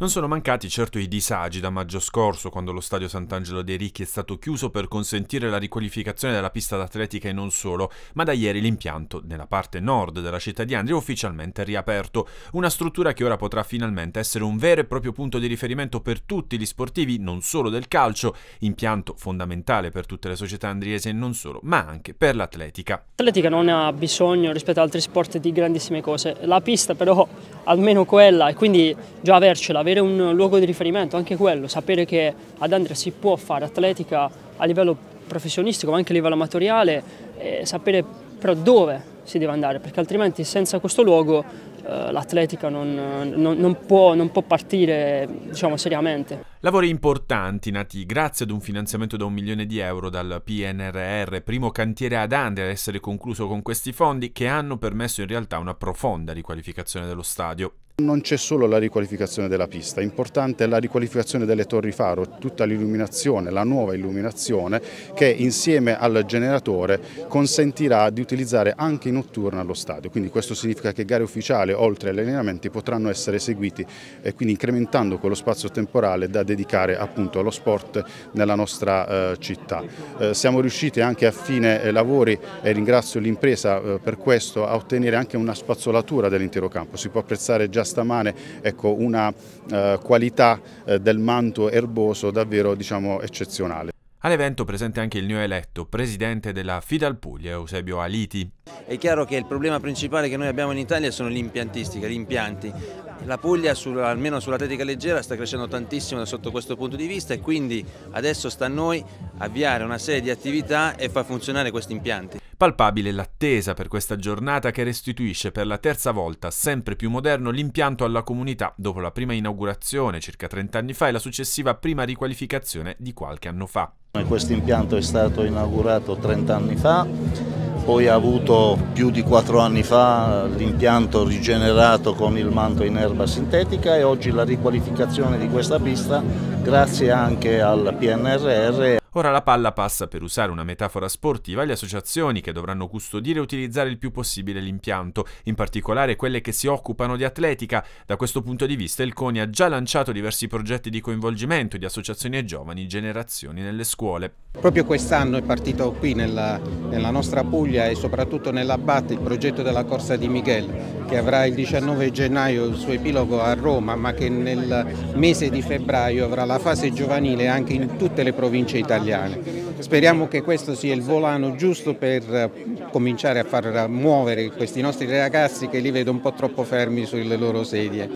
Non sono mancati certo i disagi da maggio scorso, quando lo stadio Sant'Angelo dei Ricchi è stato chiuso per consentire la riqualificazione della pista d'atletica e non solo, ma da ieri l'impianto nella parte nord della città di Andria è ufficialmente riaperto, una struttura che ora potrà finalmente essere un vero e proprio punto di riferimento per tutti gli sportivi, non solo del calcio, impianto fondamentale per tutte le società andriesi e non solo, ma anche per l'atletica. L'atletica non ha bisogno rispetto ad altri sport di grandissime cose, la pista però almeno quella e quindi già avercela, avere un luogo di riferimento, anche quello, sapere che ad Andrea si può fare atletica a livello professionistico ma anche a livello amatoriale, e sapere però dove si deve andare, perché altrimenti senza questo luogo eh, l'atletica non, non, non, può, non, può, partire diciamo, seriamente. Lavori importanti nati grazie ad un finanziamento da un milione di euro dal PNRR, primo cantiere ad Andria ad essere concluso con questi fondi che hanno permesso in realtà una profonda riqualificazione dello stadio. Non c'è solo la riqualificazione della pista, importante è la riqualificazione delle torri faro, tutta l'illuminazione, la nuova illuminazione che insieme al generatore consentirà di utilizzare anche in notturna lo stadio. Quindi questo significa che gare ufficiali oltre agli allenamenti potranno essere eseguiti e quindi incrementando quello spazio temporale da dedicare appunto allo sport nella nostra eh, città. Eh, siamo riusciti anche a fine eh, lavori e ringrazio l'impresa eh, per questo a ottenere anche una spazzolatura dell'intero campo. Si può apprezzare già stamane ecco, una eh, qualità eh, del manto erboso davvero diciamo, eccezionale. All'evento presente anche il neoeletto presidente della Fidal Puglia, Eusebio Aliti. È chiaro che il problema principale che noi abbiamo in Italia sono l'impiantistica, gli impianti. La Puglia, almeno sull'atletica leggera, sta crescendo tantissimo sotto questo punto di vista e quindi adesso sta a noi avviare una serie di attività e far funzionare questi impianti. Palpabile l'attesa per questa giornata che restituisce per la terza volta, sempre più moderno, l'impianto alla comunità dopo la prima inaugurazione circa 30 anni fa e la successiva prima riqualificazione di qualche anno fa. Questo impianto è stato inaugurato 30 anni fa, poi ha avuto più di 4 anni fa l'impianto rigenerato con il manto in erba sintetica e oggi la riqualificazione di questa pista grazie anche al PNRR Ora la palla passa, per usare una metafora sportiva, alle associazioni che dovranno custodire e utilizzare il più possibile l'impianto, in particolare quelle che si occupano di atletica. Da questo punto di vista il CONI ha già lanciato diversi progetti di coinvolgimento di associazioni e giovani generazioni nelle scuole. Proprio quest'anno è partito qui nella, nella nostra Puglia e soprattutto nella BAT il progetto della Corsa di Miguel che avrà il 19 gennaio il suo epilogo a Roma ma che nel mese di febbraio avrà la fase giovanile anche in tutte le province italiane. Speriamo che questo sia il volano giusto per cominciare a far muovere questi nostri ragazzi che li vedo un po' troppo fermi sulle loro sedie.